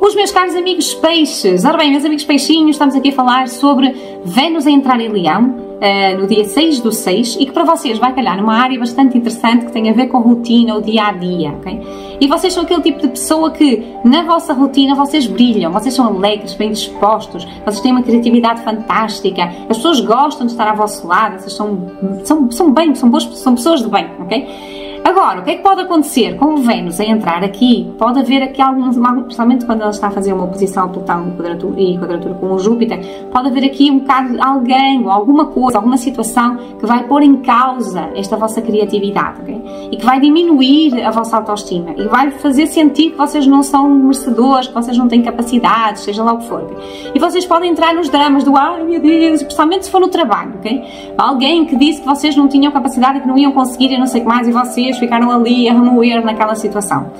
Os meus caros amigos peixes, ora bem, meus amigos peixinhos, estamos aqui a falar sobre Vênus a entrar em Leão, Uh, no dia 6 do 6 e que para vocês vai calhar numa área bastante interessante que tem a ver com rotina, o dia a dia, ok? E vocês são aquele tipo de pessoa que na vossa rotina vocês brilham, vocês são alegres, bem dispostos, vocês têm uma criatividade fantástica, as pessoas gostam de estar ao vosso lado, vocês são, são, são bem, são, boas, são pessoas de bem, ok? Agora, o que é que pode acontecer com Vênus a entrar aqui? Pode haver aqui alguns, principalmente quando ela está a fazer uma oposição ao Plutão quadratura, e quadratura com o Júpiter, pode haver aqui um bocado de alguém ou alguma coisa, alguma situação que vai pôr em causa esta vossa criatividade, ok? E que vai diminuir a vossa autoestima e vai fazer sentir que vocês não são merecedores, que vocês não têm capacidade, seja lá o que for. Okay? E vocês podem entrar nos dramas do ai meu Deus, principalmente se for no trabalho, ok? Alguém que disse que vocês não tinham capacidade e que não iam conseguir e não sei o que mais, e vocês ficaram ali a remoer naquela situação.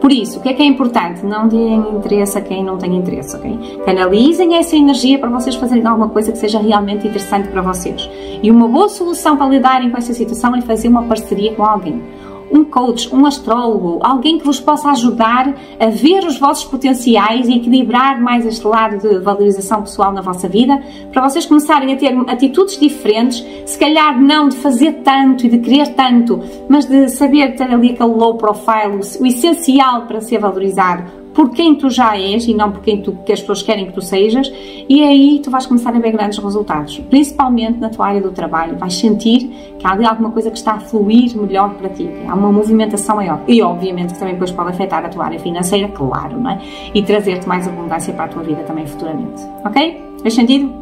Por isso, o que é que é importante? Não deem interesse a quem não tem interesse, ok? Canalizem essa energia para vocês fazerem alguma coisa que seja realmente interessante para vocês. E uma boa solução para lidarem com essa situação é fazer uma parceria com alguém um coach, um astrólogo, alguém que vos possa ajudar a ver os vossos potenciais e equilibrar mais este lado de valorização pessoal na vossa vida, para vocês começarem a ter atitudes diferentes, se calhar não de fazer tanto e de querer tanto, mas de saber ter ali aquele low profile, o essencial para ser valorizado, por quem tu já és e não por quem tu, que as pessoas querem que tu sejas, e aí tu vais começar a ver grandes resultados, principalmente na tua área do trabalho. Vais sentir que há ali alguma coisa que está a fluir melhor para ti, há uma movimentação maior. E obviamente que também depois pode afetar a tua área financeira, claro, não é? E trazer-te mais abundância para a tua vida também futuramente. Ok? Faz sentido?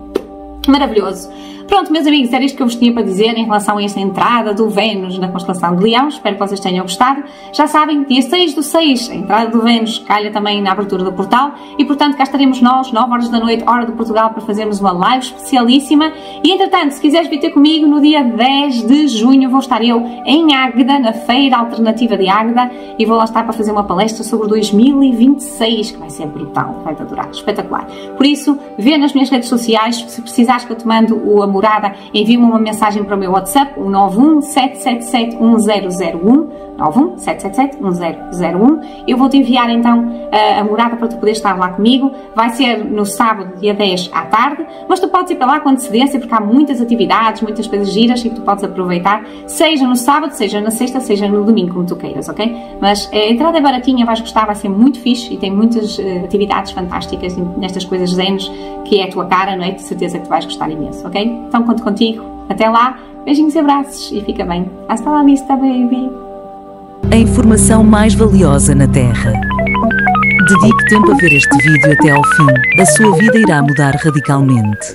Maravilhoso! Pronto, meus amigos, era isto que eu vos tinha para dizer em relação a esta entrada do Vênus na constelação de Leão. Espero que vocês tenham gostado. Já sabem, dia 6 do 6, a entrada do Vênus calha também na abertura do portal e, portanto, cá estaremos nós, 9 horas da noite, hora de Portugal, para fazermos uma live especialíssima. E, entretanto, se quiseres vir ter comigo, no dia 10 de junho vou estar eu em Águeda, na Feira Alternativa de Águeda, e vou lá estar para fazer uma palestra sobre 2026, que vai ser brutal, vai-te adorar, espetacular. Por isso, vê nas minhas redes sociais, se precisares que eu te mando o morada, envie-me uma mensagem para o meu WhatsApp, o 917771001 917771001. Eu vou-te enviar então a, a, morada para tu poderes estar lá comigo. Vai ser no sábado, dia 10 à tarde, mas tu podes ir para lá com antecedência porque há muitas atividades, muitas coisas giras e que tu podes aproveitar, seja no sábado, seja na sexta, seja no domingo, como tu queiras, ok? Mas a entrada é baratinha, vais gostar, vai ser muito fixe e tem muitas uh, atividades fantásticas nestas coisas zenos que é a tua cara, não é? De certeza que tu vais gostar imenso, ok? Então conto contigo. Até lá, beijinhos e abraços e fica bem. Hasta la vista, baby! a informação mais valiosa na Terra. Dedique tempo a ver este vídeo até ao fim. A sua vida irá mudar radicalmente.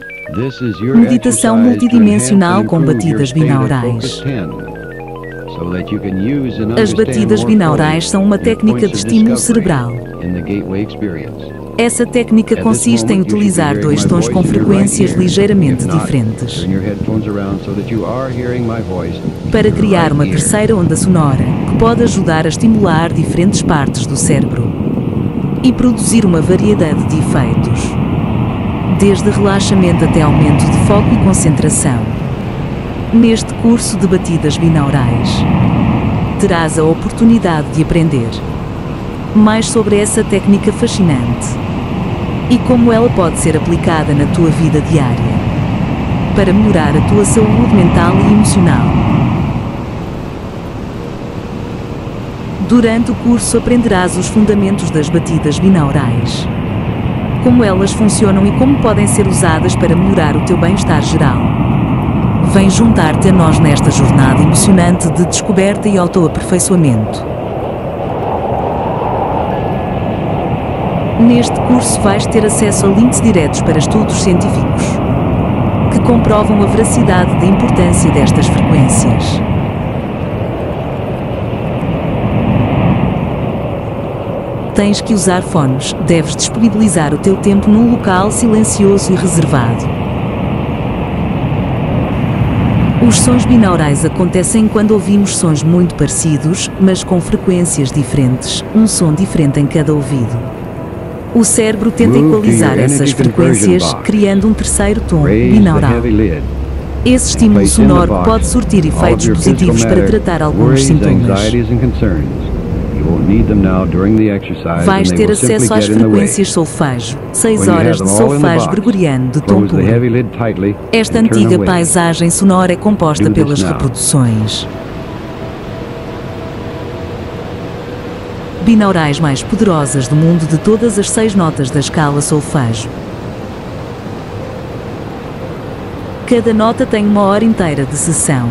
Meditação multidimensional com batidas binaurais. As batidas binaurais são uma técnica de estímulo cerebral. Essa técnica consiste em utilizar dois tons com frequências ligeiramente diferentes. Para criar uma terceira onda sonora que pode ajudar a estimular diferentes partes do cérebro e produzir uma variedade de efeitos, desde relaxamento até aumento de foco e concentração. Neste curso de batidas binaurais, terás a oportunidade de aprender mais sobre essa técnica fascinante e como ela pode ser aplicada na tua vida diária para melhorar a tua saúde mental e emocional. Durante o curso aprenderás os fundamentos das batidas binaurais, como elas funcionam e como podem ser usadas para melhorar o teu bem-estar geral. Vem juntar-te a nós nesta jornada emocionante de descoberta e autoaperfeiçoamento. Neste curso vais ter acesso a links diretos para estudos científicos que comprovam a veracidade da importância destas frequências. Tens que usar fones, deves disponibilizar o teu tempo num local silencioso e reservado. Os sons binaurais acontecem quando ouvimos sons muito parecidos, mas com frequências diferentes, um som diferente em cada ouvido. O cérebro tenta equalizar essas frequências, criando um terceiro tom binaural. Esse estímulo sonoro pode surtir efeitos positivos para tratar alguns sintomas. Vais ter acesso às frequências solfejo, 6 horas de solfejo gregoriano de tom puro. Esta antiga paisagem sonora é composta pelas reproduções. Binaurais mais poderosas do mundo de todas as seis notas da escala solfejo. Cada nota tem uma hora inteira de sessão.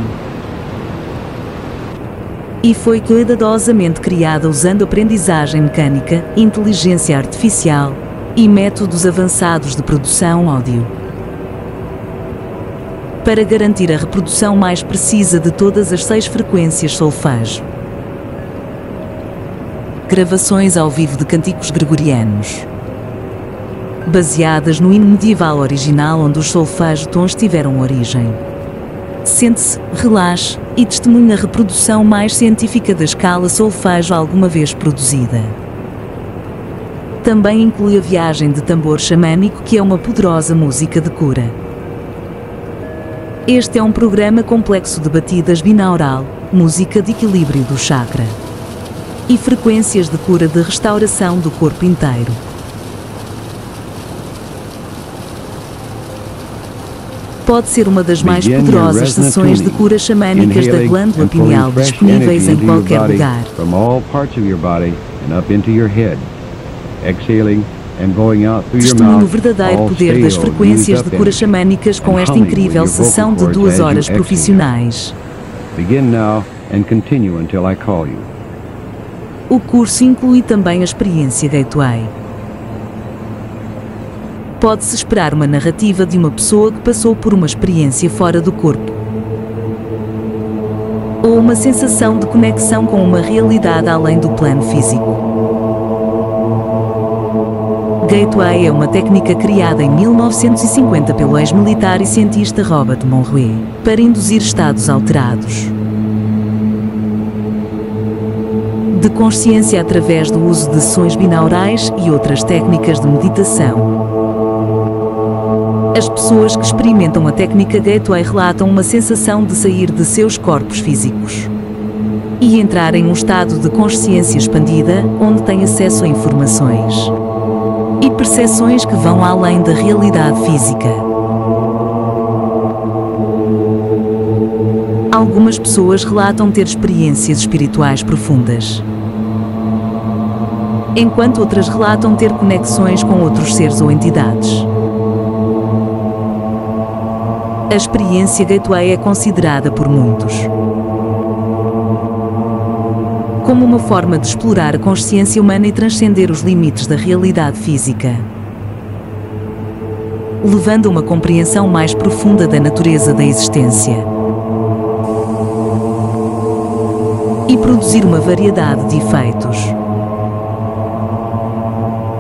E foi cuidadosamente criada usando aprendizagem mecânica, inteligência artificial e métodos avançados de produção áudio. Para garantir a reprodução mais precisa de todas as seis frequências solfejo gravações ao vivo de canticos gregorianos. Baseadas no hino medieval original onde os solfejo-tons tiveram origem. Sente-se, relaxe e testemunhe a reprodução mais científica da escala solfejo alguma vez produzida. Também inclui a viagem de tambor xamânico, que é uma poderosa música de cura. Este é um programa complexo de batidas binaural, música de equilíbrio do chakra e frequências de cura de restauração do corpo inteiro. Pode ser uma das mais poderosas sessões de cura xamânicas da glândula pineal disponíveis em qualquer lugar. Testemunho o verdadeiro poder das frequências de cura xamânicas com esta incrível sessão de duas horas profissionais. Begin now and continue until I call you. O curso inclui também a experiência Gateway. Pode-se esperar uma narrativa de uma pessoa que passou por uma experiência fora do corpo. Ou uma sensação de conexão com uma realidade além do plano físico. Gateway é uma técnica criada em 1950 pelo ex-militar e cientista Robert Monroe para induzir estados alterados. De consciência através do uso de sons binaurais e outras técnicas de meditação. As pessoas que experimentam a técnica Gateway relatam uma sensação de sair de seus corpos físicos e entrar em um estado de consciência expandida onde têm acesso a informações e percepções que vão além da realidade física. Algumas pessoas relatam ter experiências espirituais profundas, enquanto outras relatam ter conexões com outros seres ou entidades. A experiência Gateway é considerada por muitos como uma forma de explorar a consciência humana e transcender os limites da realidade física, levando a uma compreensão mais profunda da natureza da existência. E produzir uma variedade de efeitos.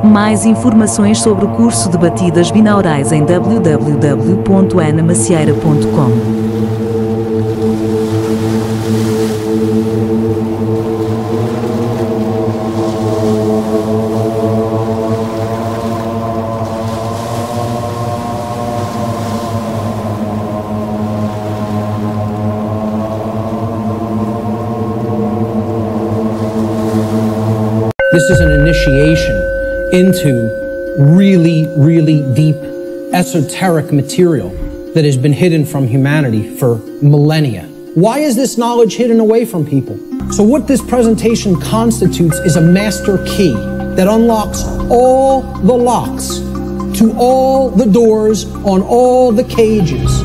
Mais informações sobre o curso de batidas binaurais em www.anamacieira.com. initiation into really, really deep esoteric material that has been hidden from humanity for millennia. Why is this knowledge hidden away from people? So, what this presentation constitutes is a master key that unlocks all the locks to all the doors on all the cages